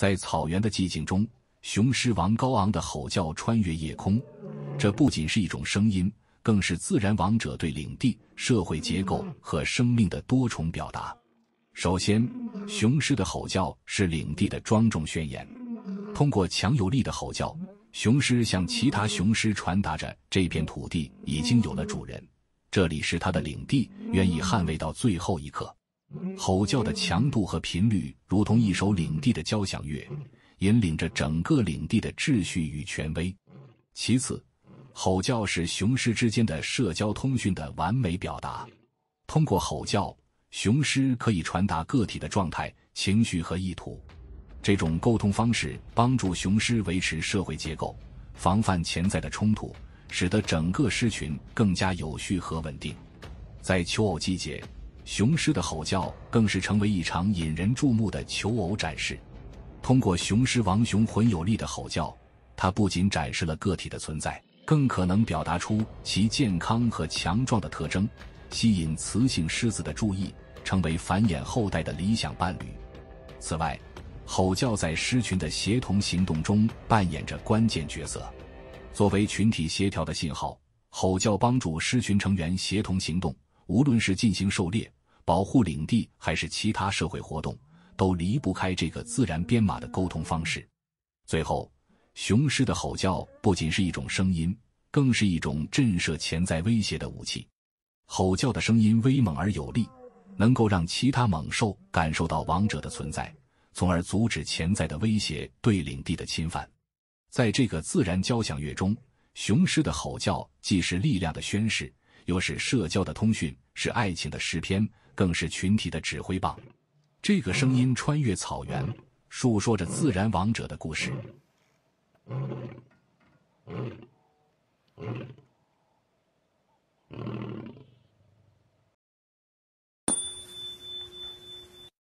在草原的寂静中，雄狮王高昂的吼叫穿越夜空，这不仅是一种声音，更是自然王者对领地、社会结构和生命的多重表达。首先，雄狮的吼叫是领地的庄重宣言。通过强有力的吼叫，雄狮向其他雄狮传达着这片土地已经有了主人，这里是他的领地，愿意捍卫到最后一刻。吼叫的强度和频率如同一首领地的交响乐，引领着整个领地的秩序与权威。其次，吼叫是雄狮之间的社交通讯的完美表达。通过吼叫。雄狮可以传达个体的状态、情绪和意图，这种沟通方式帮助雄狮维持社会结构，防范潜在的冲突，使得整个狮群更加有序和稳定。在求偶季节，雄狮的吼叫更是成为一场引人注目的求偶展示。通过雄狮王雄浑有力的吼叫，它不仅展示了个体的存在，更可能表达出其健康和强壮的特征。吸引雌性狮子的注意，成为繁衍后代的理想伴侣。此外，吼叫在狮群的协同行动中扮演着关键角色。作为群体协调的信号，吼叫帮助狮群成员协同行动，无论是进行狩猎、保护领地，还是其他社会活动，都离不开这个自然编码的沟通方式。最后，雄狮的吼叫不仅是一种声音，更是一种震慑潜在威胁的武器。吼叫的声音威猛而有力，能够让其他猛兽感受到王者的存在，从而阻止潜在的威胁对领地的侵犯。在这个自然交响乐中，雄狮的吼叫既是力量的宣示，又是社交的通讯，是爱情的诗篇，更是群体的指挥棒。这个声音穿越草原述说着自然王者的故事。